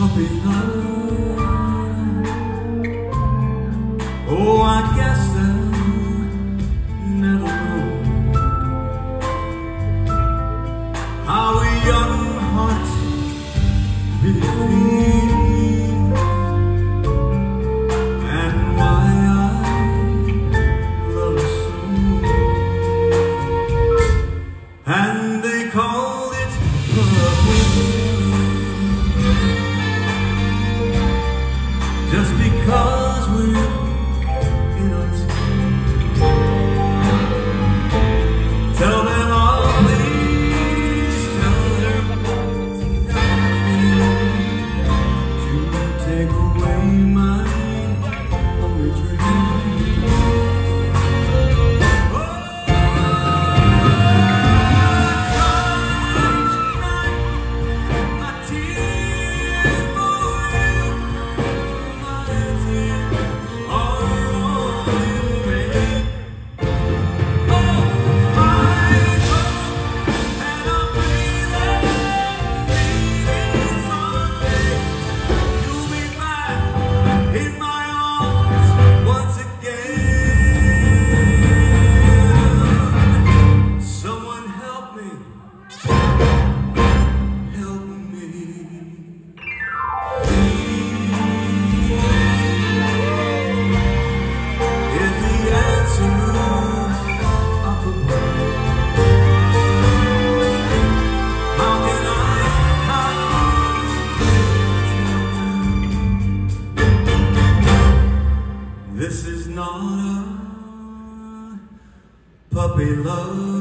puppy love. Oh, I guess they'll never know how a young heart really feels. take away. not a puppy love.